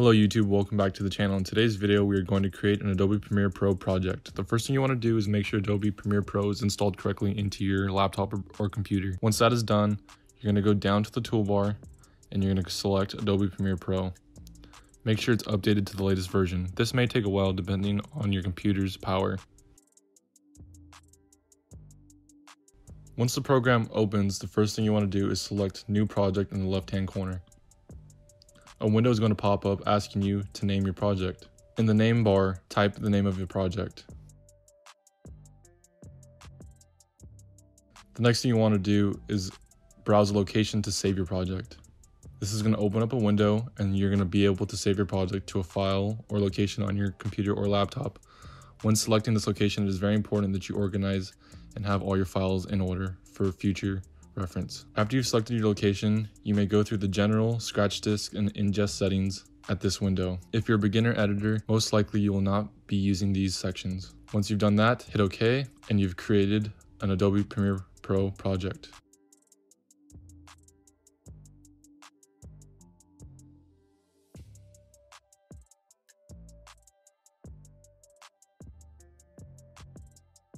Hello YouTube, welcome back to the channel. In today's video, we are going to create an Adobe Premiere Pro project. The first thing you want to do is make sure Adobe Premiere Pro is installed correctly into your laptop or, or computer. Once that is done, you're going to go down to the toolbar and you're going to select Adobe Premiere Pro. Make sure it's updated to the latest version. This may take a while depending on your computer's power. Once the program opens, the first thing you want to do is select New Project in the left hand corner a window is going to pop up asking you to name your project. In the name bar, type the name of your project. The next thing you want to do is browse a location to save your project. This is going to open up a window and you're going to be able to save your project to a file or location on your computer or laptop. When selecting this location, it is very important that you organize and have all your files in order for future reference. After you've selected your location, you may go through the general, scratch disk, and ingest settings at this window. If you're a beginner editor, most likely you will not be using these sections. Once you've done that, hit OK, and you've created an Adobe Premiere Pro project.